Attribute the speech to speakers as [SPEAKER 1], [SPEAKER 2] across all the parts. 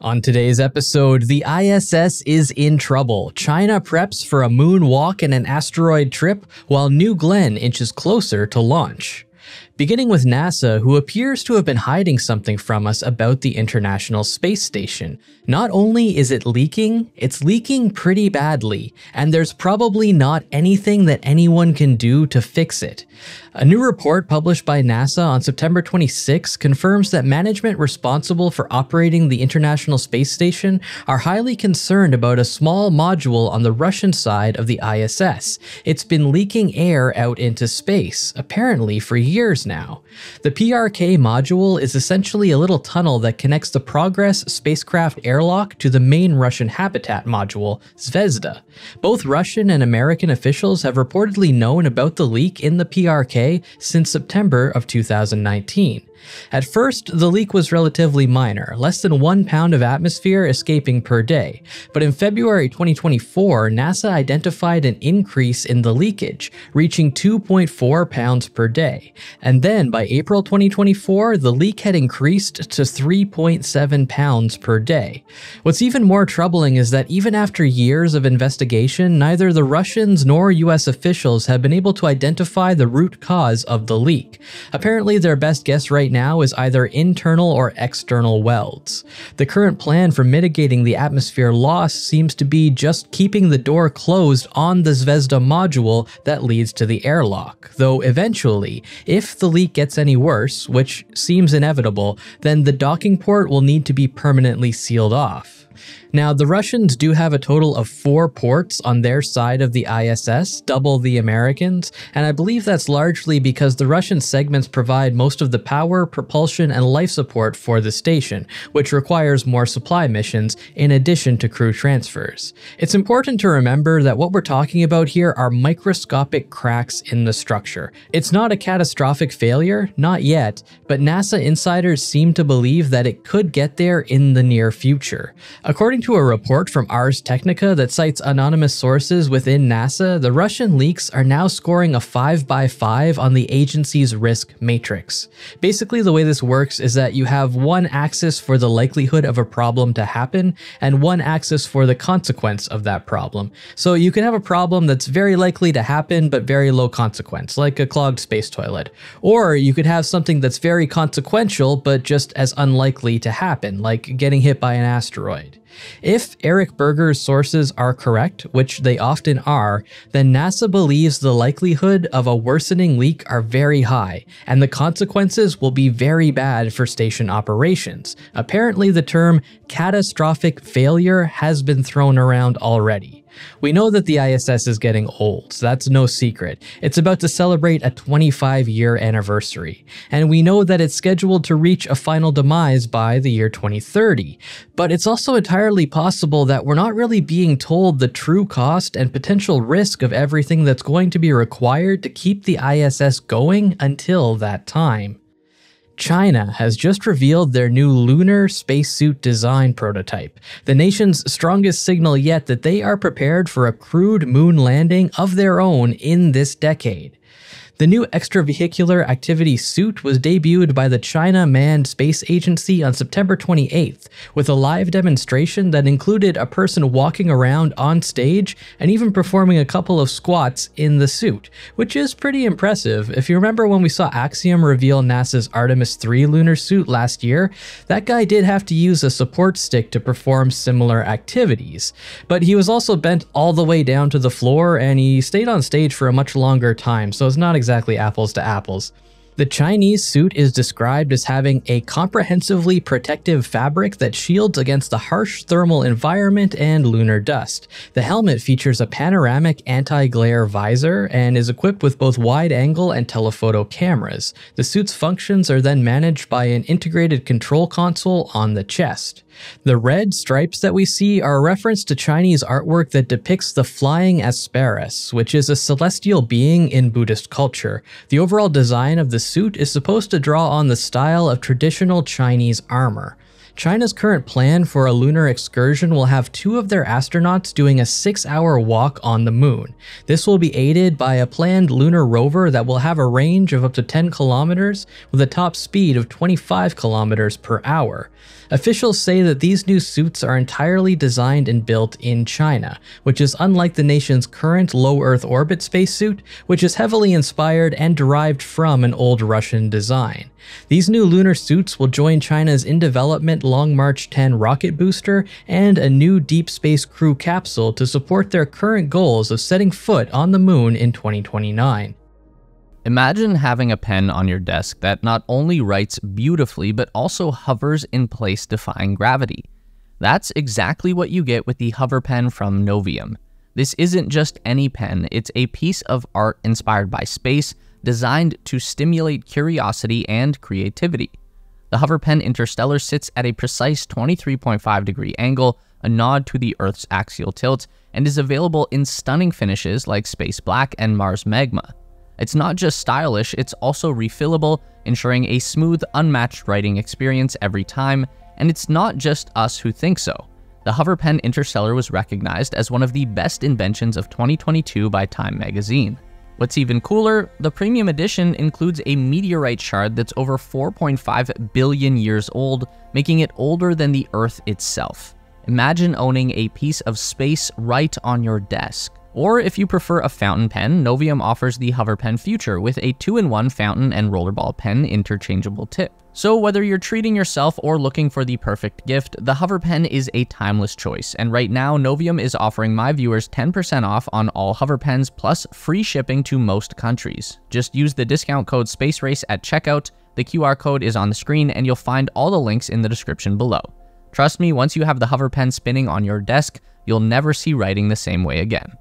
[SPEAKER 1] On today's episode, the ISS is in trouble. China preps for a moon walk and an asteroid trip, while New Glenn inches closer to launch. Beginning with NASA, who appears to have been hiding something from us about the International Space Station. Not only is it leaking, it's leaking pretty badly, and there's probably not anything that anyone can do to fix it. A new report published by NASA on September 26 confirms that management responsible for operating the International Space Station are highly concerned about a small module on the Russian side of the ISS. It's been leaking air out into space, apparently for years now. The PRK module is essentially a little tunnel that connects the Progress spacecraft airlock to the main Russian habitat module, Zvezda. Both Russian and American officials have reportedly known about the leak in the PRK since September of 2019. At first, the leak was relatively minor, less than one pound of atmosphere escaping per day, but in February 2024, NASA identified an increase in the leakage, reaching 2.4 pounds per day, and then by April 2024, the leak had increased to 3.7 pounds per day. What's even more troubling is that even after years of investigation, neither the Russians nor US officials have been able to identify the root cause of the leak. Apparently, their best guess right now is either internal or external welds. The current plan for mitigating the atmosphere loss seems to be just keeping the door closed on the Zvezda module that leads to the airlock, though eventually, if the leak gets any worse, which seems inevitable, then the docking port will need to be permanently sealed off. Now, the Russians do have a total of four ports on their side of the ISS, double the Americans, and I believe that's largely because the Russian segments provide most of the power, propulsion, and life support for the station, which requires more supply missions in addition to crew transfers. It's important to remember that what we're talking about here are microscopic cracks in the structure. It's not a catastrophic failure, not yet, but NASA insiders seem to believe that it could get there in the near future. According to a report from Ars Technica that cites anonymous sources within NASA, the Russian leaks are now scoring a 5 by 5 on the agency's risk matrix. Basically, the way this works is that you have one axis for the likelihood of a problem to happen and one axis for the consequence of that problem. So you can have a problem that's very likely to happen but very low consequence, like a clogged space toilet. Or you could have something that's very consequential but just as unlikely to happen, like getting hit by an asteroid. If Eric Berger's sources are correct, which they often are, then NASA believes the likelihood of a worsening leak are very high, and the consequences will be very bad for station operations. Apparently, the term catastrophic failure has been thrown around already. We know that the ISS is getting old, so that's no secret. It's about to celebrate a 25 year anniversary, and we know that it's scheduled to reach a final demise by the year 2030. But it's also entirely possible that we're not really being told the true cost and potential risk of everything that's going to be required to keep the ISS going until that time. China has just revealed their new lunar spacesuit design prototype, the nation's strongest signal yet that they are prepared for a crewed moon landing of their own in this decade. The new extravehicular activity suit was debuted by the China Manned Space Agency on September 28th, with a live demonstration that included a person walking around on stage and even performing a couple of squats in the suit, which is pretty impressive. If you remember when we saw Axiom reveal NASA's Artemis 3 lunar suit last year, that guy did have to use a support stick to perform similar activities. But he was also bent all the way down to the floor and he stayed on stage for a much longer time, so it's not exactly apples to apples. The Chinese suit is described as having a comprehensively protective fabric that shields against the harsh thermal environment and lunar dust. The helmet features a panoramic anti-glare visor and is equipped with both wide-angle and telephoto cameras. The suit's functions are then managed by an integrated control console on the chest. The red stripes that we see are a reference to Chinese artwork that depicts the flying Asparus, which is a celestial being in Buddhist culture. The overall design of the suit is supposed to draw on the style of traditional Chinese armor. China's current plan for a lunar excursion will have two of their astronauts doing a six hour walk on the moon. This will be aided by a planned lunar rover that will have a range of up to 10 kilometers with a top speed of 25 kilometers per hour. Officials say that these new suits are entirely designed and built in China, which is unlike the nation's current low Earth orbit spacesuit, which is heavily inspired and derived from an old Russian design. These new lunar suits will join China's in development Long March 10 rocket booster and a new Deep Space Crew capsule to support their current goals of setting foot on the moon in 2029.
[SPEAKER 2] Imagine having a pen on your desk that not only writes beautifully but also hovers in place defying gravity. That's exactly what you get with the hover pen from Novium. This isn't just any pen, it's a piece of art inspired by space, designed to stimulate curiosity and creativity. The hover pen Interstellar sits at a precise 23.5 degree angle, a nod to the Earth's axial tilt, and is available in stunning finishes like Space Black and Mars Magma. It's not just stylish, it's also refillable, ensuring a smooth, unmatched writing experience every time, and it's not just us who think so. The HoverPen Interstellar was recognized as one of the best inventions of 2022 by Time magazine. What's even cooler, the premium edition includes a meteorite shard that's over 4.5 billion years old, making it older than the Earth itself. Imagine owning a piece of space right on your desk. Or if you prefer a fountain pen, Novium offers the Hover Pen Future with a 2-in-1 fountain and rollerball pen interchangeable tip. So whether you're treating yourself or looking for the perfect gift, the Hover Pen is a timeless choice, and right now Novium is offering my viewers 10% off on all Hover Pens plus free shipping to most countries. Just use the discount code SPACERACE at checkout, the QR code is on the screen, and you'll find all the links in the description below. Trust me, once you have the Hover Pen spinning on your desk, you'll never see writing the same way again.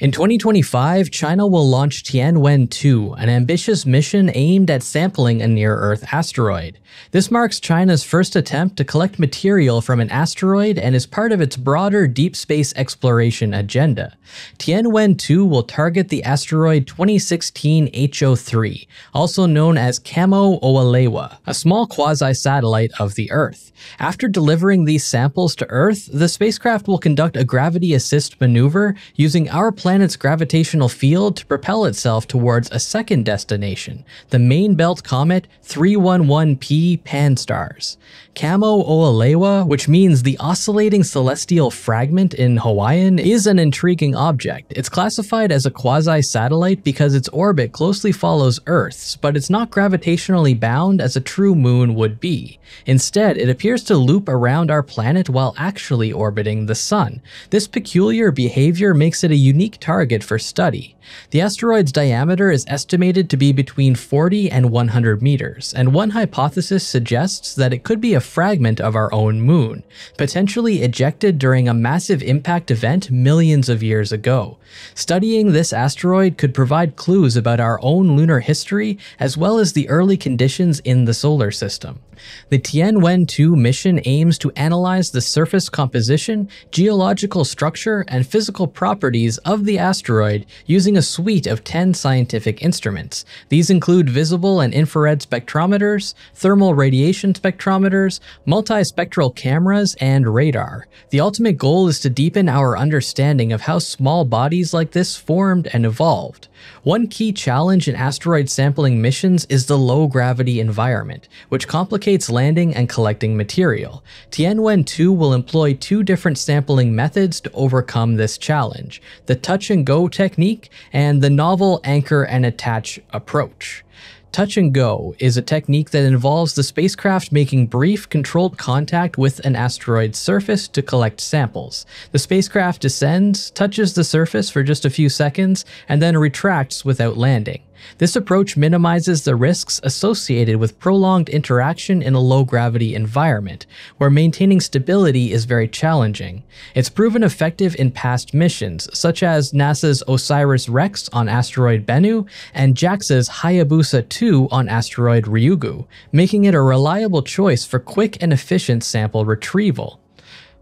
[SPEAKER 1] In 2025, China will launch Tianwen-2, an ambitious mission aimed at sampling a near-Earth asteroid. This marks China's first attempt to collect material from an asteroid and is part of its broader deep space exploration agenda. Tianwen-2 will target the asteroid 2016 HO3, also known as Kamo Oalewa, a small quasi-satellite of the Earth. After delivering these samples to Earth, the spacecraft will conduct a gravity assist maneuver using our planet's gravitational field to propel itself towards a second destination, the main belt comet 311P Pan-STARRS. Kamo Oalewa, which means the oscillating celestial fragment in Hawaiian, is an intriguing object. It's classified as a quasi-satellite because its orbit closely follows Earth's, but it's not gravitationally bound as a true moon would be. Instead, it appears to loop around our planet while actually orbiting the sun. This peculiar behavior makes it a unique target for study. The asteroid's diameter is estimated to be between 40 and 100 meters, and one hypothesis suggests that it could be a fragment of our own moon, potentially ejected during a massive impact event millions of years ago. Studying this asteroid could provide clues about our own lunar history as well as the early conditions in the solar system. The Tianwen-2 mission aims to analyze the surface composition, geological structure, and physical properties of the asteroid using a suite of 10 scientific instruments. These include visible and infrared spectrometers, thermal radiation spectrometers, multispectral cameras, and radar. The ultimate goal is to deepen our understanding of how small bodies like this formed and evolved. One key challenge in asteroid sampling missions is the low gravity environment, which complicates landing and collecting material. Tianwen-2 will employ two different sampling methods to overcome this challenge, the touch and go technique and the novel anchor and attach approach. Touch and go is a technique that involves the spacecraft making brief, controlled contact with an asteroid's surface to collect samples. The spacecraft descends, touches the surface for just a few seconds, and then retracts without landing. This approach minimizes the risks associated with prolonged interaction in a low-gravity environment, where maintaining stability is very challenging. It's proven effective in past missions, such as NASA's OSIRIS-REx on asteroid Bennu and JAXA's Hayabusa 2 on asteroid Ryugu, making it a reliable choice for quick and efficient sample retrieval.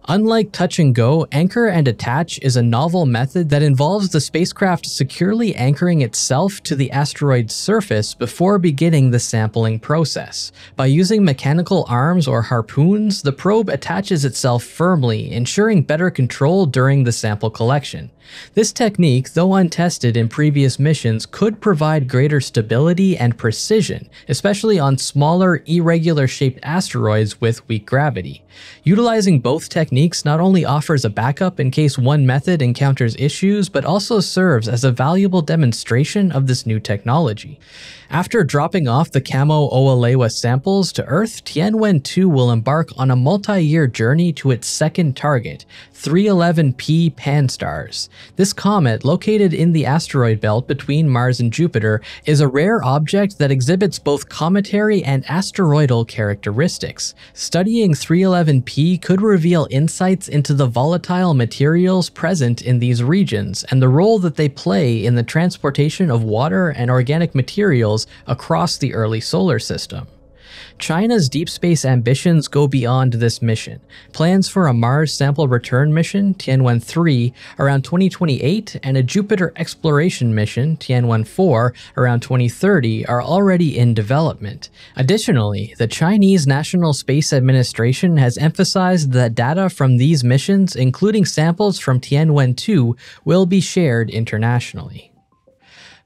[SPEAKER 1] Unlike touch and go, anchor and attach is a novel method that involves the spacecraft securely anchoring itself to the asteroid's surface before beginning the sampling process. By using mechanical arms or harpoons, the probe attaches itself firmly, ensuring better control during the sample collection. This technique, though untested in previous missions, could provide greater stability and precision, especially on smaller, irregular shaped asteroids with weak gravity. Utilizing both techniques not only offers a backup in case one method encounters issues, but also serves as a valuable demonstration of this new technology. After dropping off the Kamo Oalewa samples to Earth, Tianwen-2 will embark on a multi-year journey to its second target, 311P Pan-STARRS. This comet, located in the asteroid belt between Mars and Jupiter, is a rare object that exhibits both cometary and asteroidal characteristics. Studying 311P could reveal insights into the volatile materials present in these regions and the role that they play in the transportation of water and organic materials across the early solar system. China's deep space ambitions go beyond this mission. Plans for a Mars sample return mission, Tianwen 3, around 2028, and a Jupiter exploration mission, Tianwen 4, around 2030, are already in development. Additionally, the Chinese National Space Administration has emphasized that data from these missions, including samples from Tianwen 2, will be shared internationally.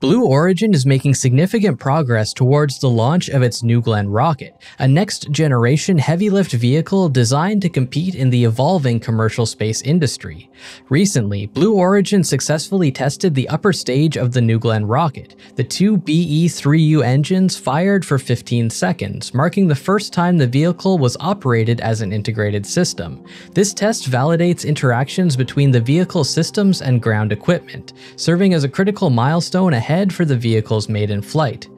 [SPEAKER 1] Blue Origin is making significant progress towards the launch of its New Glenn rocket, a next generation heavy lift vehicle designed to compete in the evolving commercial space industry. Recently, Blue Origin successfully tested the upper stage of the New Glenn rocket. The two BE-3U engines fired for 15 seconds, marking the first time the vehicle was operated as an integrated system. This test validates interactions between the vehicle systems and ground equipment, serving as a critical milestone ahead ahead for the vehicles made in flight.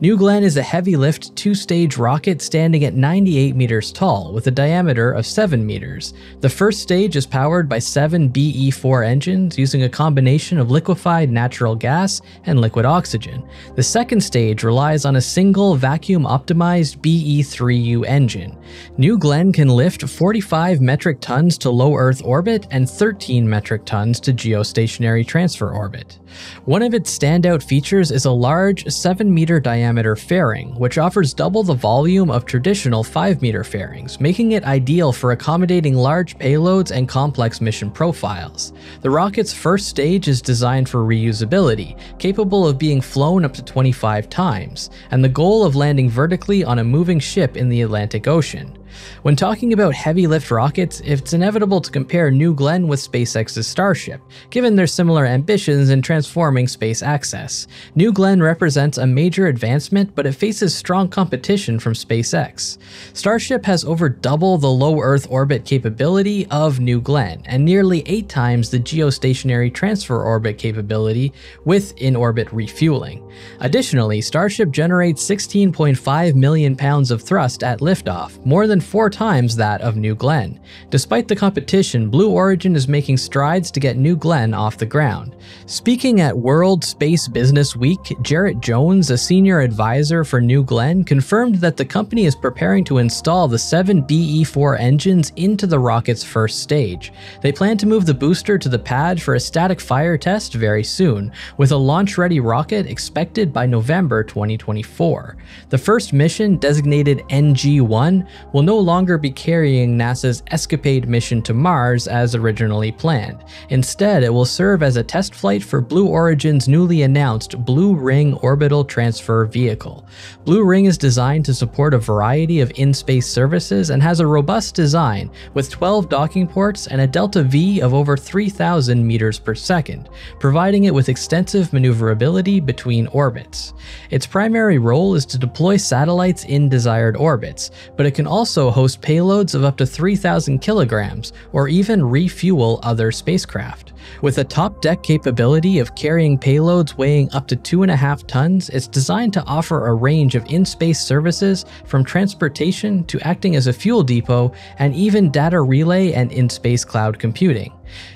[SPEAKER 1] New Glenn is a heavy lift two stage rocket standing at 98 meters tall with a diameter of 7 meters. The first stage is powered by seven BE 4 engines using a combination of liquefied natural gas and liquid oxygen. The second stage relies on a single vacuum optimized BE 3U engine. New Glenn can lift 45 metric tons to low Earth orbit and 13 metric tons to geostationary transfer orbit. One of its standout features is a large 7 meter diameter fairing, which offers double the volume of traditional 5 meter fairings, making it ideal for accommodating large payloads and complex mission profiles. The rocket's first stage is designed for reusability, capable of being flown up to 25 times, and the goal of landing vertically on a moving ship in the Atlantic Ocean. When talking about heavy lift rockets, it's inevitable to compare New Glenn with SpaceX's Starship, given their similar ambitions in transforming space access. New Glenn represents a major advancement, but it faces strong competition from SpaceX. Starship has over double the low Earth orbit capability of New Glenn, and nearly 8 times the geostationary transfer orbit capability with in-orbit refueling. Additionally, Starship generates 16.5 million pounds of thrust at liftoff, more than four times that of New Glenn. Despite the competition, Blue Origin is making strides to get New Glenn off the ground. Speaking at World Space Business Week, Jarrett Jones, a senior advisor for New Glenn, confirmed that the company is preparing to install the seven BE-4 engines into the rocket's first stage. They plan to move the booster to the pad for a static fire test very soon, with a launch-ready rocket expected by November 2024. The first mission, designated NG-1, will no longer be carrying NASA's ESCAPADE mission to Mars as originally planned. Instead, it will serve as a test flight for Blue Origin's newly announced Blue Ring orbital transfer vehicle. Blue Ring is designed to support a variety of in-space services and has a robust design with 12 docking ports and a delta V of over 3,000 meters per second, providing it with extensive maneuverability between orbits. Its primary role is to deploy satellites in desired orbits, but it can also also host payloads of up to 3,000 kilograms, or even refuel other spacecraft. With a top deck capability of carrying payloads weighing up to 2.5 tons, it's designed to offer a range of in space services from transportation to acting as a fuel depot and even data relay and in space cloud computing.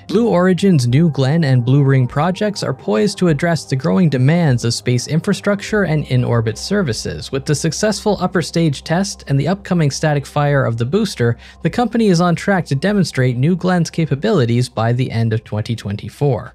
[SPEAKER 1] Blue Origin's New Glenn and Blue Ring projects are poised to address the growing demands of space infrastructure and in orbit services. With the successful upper stage test and the upcoming static fire of the booster, the company is on track to demonstrate New Glenn's capabilities by the end of 2024.